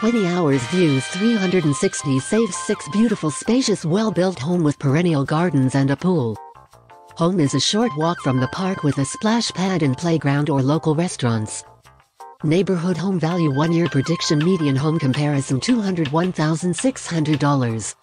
20 hours views 360 saves 6 beautiful spacious well-built home with perennial gardens and a pool. Home is a short walk from the park with a splash pad and playground or local restaurants. Neighborhood home value 1 year prediction median home comparison $201,600.